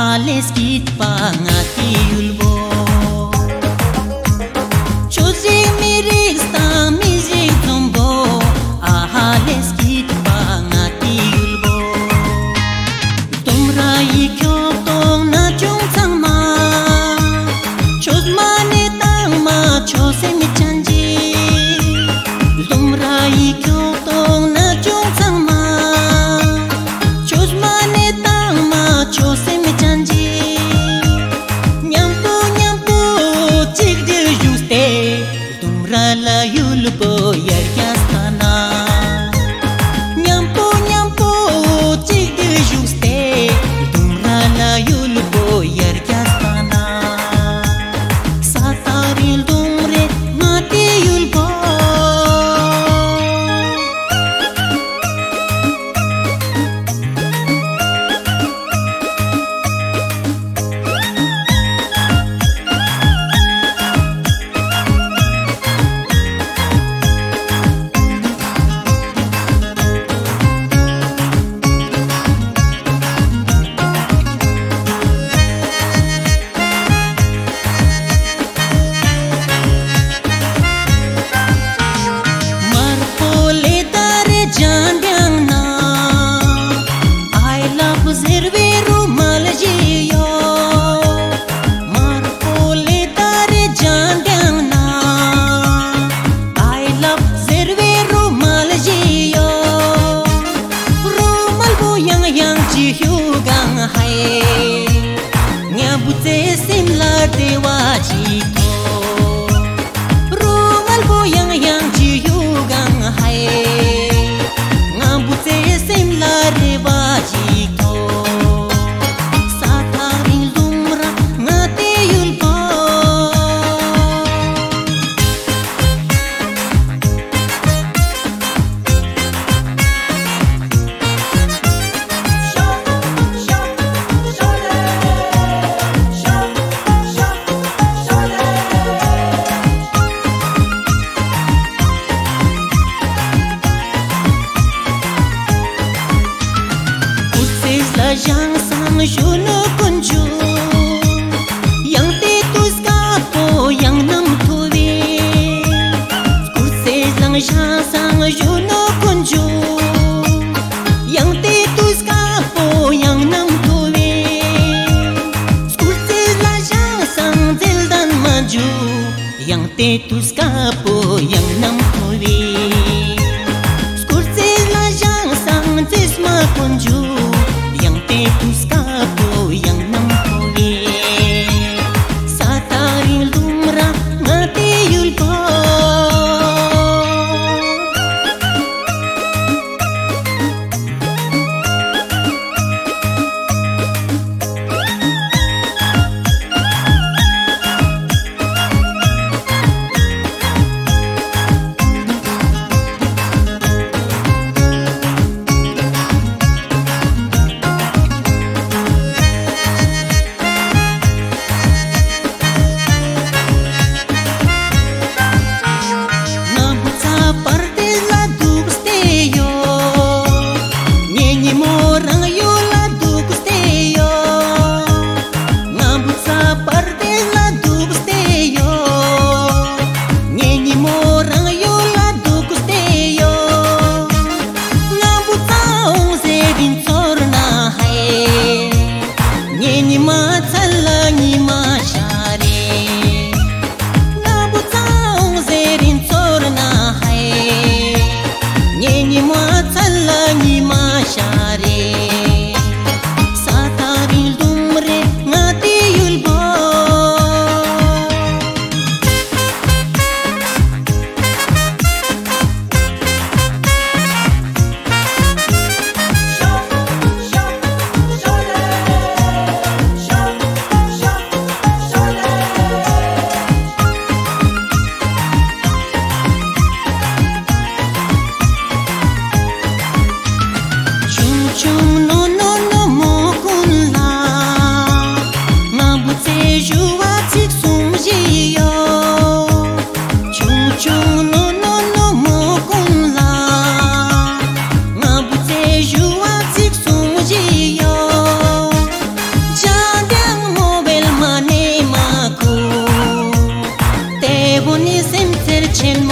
mahales kit pangati ulbo Chuzi mirik sta mizi tombo ahales kit pangati ulbo Tumra ikyo tong na chung sang ma Chuz ma ni tang ma chosen ni chanji Tumra ikyo देवाची de tu scapo yang nam koli Scurțez la jansa, înțes mă conjur nebunii simțel ce-n